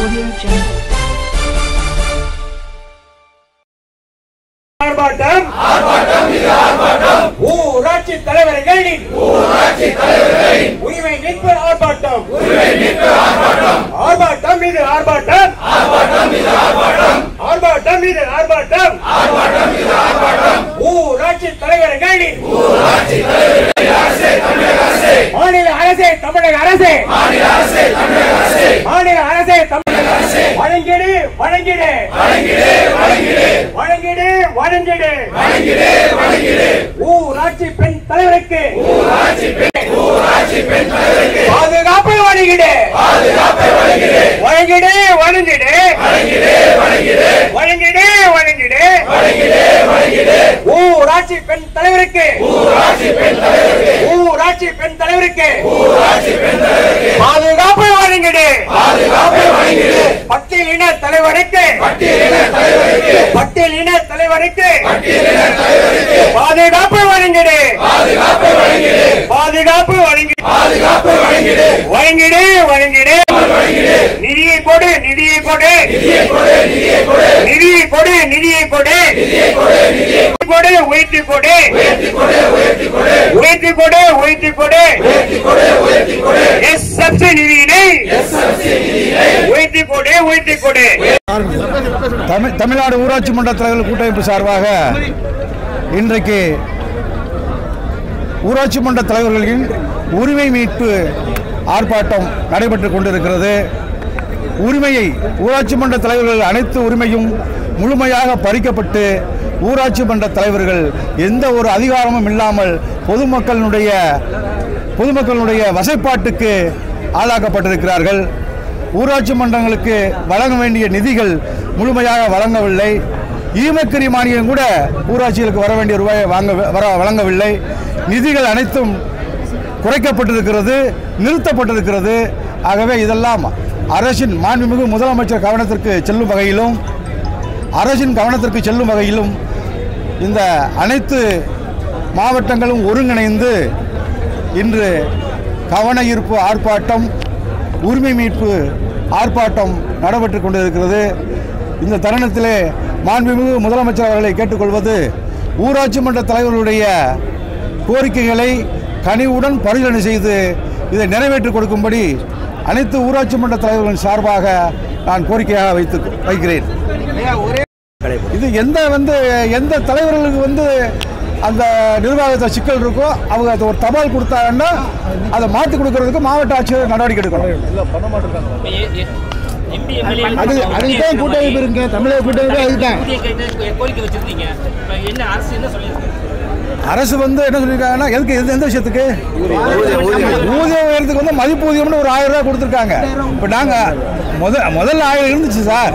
Audio Jungle. ஆர்ப்பாட்டம். ஊராட்சி தலைவர்களின் உரிமை மீட்பு ஆர்ப்பாட்டம். ஆர்ப்பாட்டம் இது ஆர்ப்பாட்டம். ஆர்ப்பாட்டம் இது ஆர்ப்பாட்டம். ஊராட்சி தலைவர்களின் மாநில அரசே தமிழக அரசே. மாநில அரசே தமிழக அரசே. வழங்கிடு வழங்கிடு. வழங்கிடு வழங்கிடு. ஊராட்சி பெண் தலைவருக்கு. பாதுகாப்பு வழங்கிடு. வழங்கிடு. வழங்கிடு வழங்கிடு. வழங்கிடு ஊராட்சி பெண் தலைவருக்கு. ஊராட்சி பெண் தலைவருக்கு. பாதுகாப்பு தலைவருக்கு பாதுகாப்பு வழங்கிடு பாதுகாப்பு வழங்கிடு வழங்கிடு வழங்கிடு நிதியை கொடு நிதியை கொடு. நிதியை கொடு நிதியை கொடு. கொடு உயர்த்தி கொடு. உயர்த்தி கொடு உயர்த்தி கொடு. எஸ் சப்சி நிதியினை. உயர்த்தி கொடு உயர்த்தி கொடு. தமிழ் தமிழ்நாடு ஊராட்சி மன்ற தலைவர்கள் கூட்டமைப்பு சார்பாக இன்றைக்கு ஊராட்சி மன்ற தலைவர்களின் உரிமை மீட்பு ஆர்ப்பாட்டம் நடைபெற்று கொண்டிருக்கிறது. உரிமையை ஊராட்சி மன்ற தலைவர்கள் அனைத்து உரிமையும் முழுமையாக பறிக்கப்பட்டு ஊராட்சி மன்ற தலைவர்கள் எந்த ஒரு அதிகாரமும் இல்லாமல் பொதுமக்களினுடைய பொதுமக்களுடைய வசைப்பாட்டுக்கு ஆளாக்கப்பட்டிருக்கிறார்கள். ஊராட்சி மன்றங்களுக்கு வழங்க வேண்டிய நிதிகள் முழுமையாக வழங்கவில்லை. ஈமக்கரி மானியம் கூட ஊராட்சிகளுக்கு வர வேண்டிய ரூபாயை வாங்க வர வழங்கவில்லை. நிதிகள் அனைத்தும் குறைக்கப்பட்டிருக்கிறது நிறுத்தப்பட்டிருக்கிறது. ஆகவே இதெல்லாம் அரசின் மாண்புமிகு முதலமைச்சர் கவனத்திற்கு செல்லும் வகையிலும் அரசின் கவனத்திற்கு செல்லும் வகையிலும் இந்த அனைத்து மாவட்டங்களும் ஒருங்கிணைந்து இன்று கவன ஈர்ப்பு ஆர்ப்பாட்டம் உரிமை மீட்பு ஆர்ப்பாட்டம் நடைபெற்று கொண்டிருக்கிறது. இந்த தருணத்திலே மாண்புமிகு முதலமைச்சர் அவர்களை கேட்டுக்கொள்வது ஊராட்சி மன்ற தலைவர்களுடைய கோரிக்கைகளை கனிவுடன் பரிசீலனை செய்து இதை நிறைவேற்றி கொடுக்கும்படி அனைத்து ஊராட்சி மன்ற தலைவர்களின் சார்பாக நான் கோரிக்கையாக வைத்து வைக்கிறேன். இது எந்த வந்து எந்த தலைவர்களுக்கு வந்து அந்த நிர்வாகத்தில் சிக்கல் இருக்கோ அவங்க அதை ஒரு தபால் கொடுத்தாங்கன்னா அதை மாற்றி கொடுக்கறதுக்கு மாவட்ட ஆட்சியர் நடவடிக்கை எடுக்கணும். அது அதுக்கு தான் கூட்டமைப்பு இருக்குங்க. தமிழக கூட்டமைப்பு அதுதான் கோரிக்கை வச்சிருந்தீங்க. என்ன அரசு என்ன சொல்லியிருக்கு? அரசு வந்து என்ன சொல்லியிருக்காங்கன்னா எதுக்கு எந்த எந்த விஷயத்துக்கு? ஊதிய உயரத்துக்கு வந்து மதிப்பு ஊதியம்னு ஒரு ஆயிரம் ரூபாய் கொடுத்துருக்காங்க. இப்போ நாங்கள் முத முதல்ல ஆயிரம் இருந்துச்சு சார்.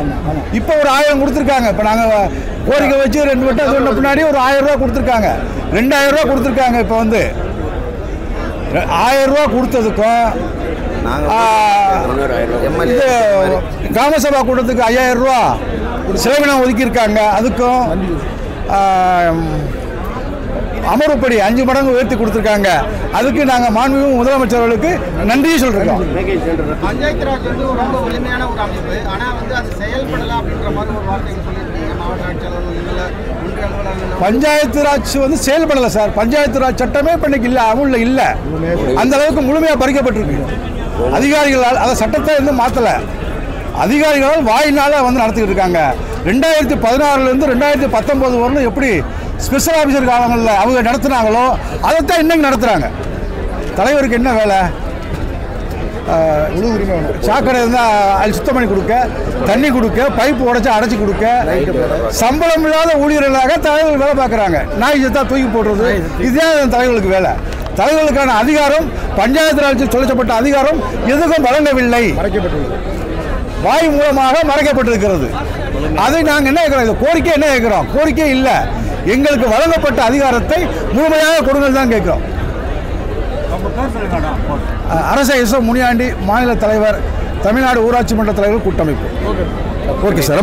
இப்போ ஒரு ஆயிரம் கொடுத்துருக்காங்க. இப்போ நாங்கள் கோரிக்கை வச்சு ரெண்டு வட்டம் சொன்ன பின்னாடி ஒரு ஆயிரம் ரூபாய் கொடுத்துருக்காங்க. ரெண்டாயிரம் ரூபாய் கொடுத்துருக்காங்க இப்போ வந்து. ஆயிரம் ரூபாய் கொடுத்ததுக்கும் இது கிராம சபா கூட்டத்துக்கு ஐயாயிரம் ரூபா செலவினம் ஒதுக்கியிருக்காங்க. அதுக்கும் அமர்வுப்படி அஞ்சு மடங்கு உயர்த்தி கொடுத்துருக்காங்க. அதுக்கு நாங்கள் மாண்புமிகு முதலமைச்சர்களுக்கு நன்றியை சொல்லிருக்கோம் பஞ்சாயத்து ராஜ் வந்து ரொம்ப வலிமையான ஒரு அமைப்பு. ஆனா வந்து அது செயல்படல அப்படின்ற மாதிரி ஒரு வார்த்தைகள் சொல்லியிருக்கீங்க. மாவட்ட அலுவலர்கள் பஞ்சாயத்து ராஜ் வந்து செயல்படலை சார். பஞ்சாயத்து ராஜ் சட்டமே இப்போ இன்னைக்கு இல்லை அமுல்ல இல்லை. அந்த அளவுக்கு முழுமையாக பறிக்கப்பட்டிருக்கு. அதிகாரிகளால் அதை சட்டத்தை வந்து மாற்றலை அதிகாரிகளால் வாயினால வந்து நடத்திக்கிட்டு இருக்காங்க. ரெண்டாயிரத்தி பதினாறுலேருந்து ரெண்டாயிரத்தி பத்தொம்போது வரலும் எப்படி ஸ்பெஷல் ஆஃபீஸர் காலங்களில் அவங்க நடத்துனாங்களோ அதைத்தான் இன்னைக்கு நடத்துகிறாங்க தலைவருக்கு என்ன வேலை? ஆஹ், சாக்கடை இருந்தால் அது சுத்தம் பண்ணி கொடுக்க தண்ணி கொடுக்க பைப் உடச்சி அடைச்சி கொடுக்க சம்பளம் இல்லாத ஊழியர்களாக தலைவர்கள் வேலை பார்க்குறாங்க. நாய் செத்தா தூக்கி போடுறது. இதுதான் தலைவர்களுக்கு வேலை? தலைவர்களுக்கான அதிகாரம் பஞ்சாயத்து ராஜ் சொல்லப்பட்ட அதிகாரம் எதுக்கும் வழங்கவில்லை. வாய் மூலமாக மறைக்கப்பட்டிருக்கிறது. அதை நாங்கள் என்ன கேட்குறோம்? கோரிக்கை என்ன கேட்குறோம்? கோரிக்கை இல்லை. எங்களுக்கு வழங்கப்பட்ட அதிகாரத்தை முழுமையாக கொடுங்கள் தான் கேட்குறோம். அரச எஸ் முனியாண்டி மாநில தலைவர் தமிழ்நாடு ஊராட்சி மன்ற தலைவர் கூட்டமைப்பு. Okay sir.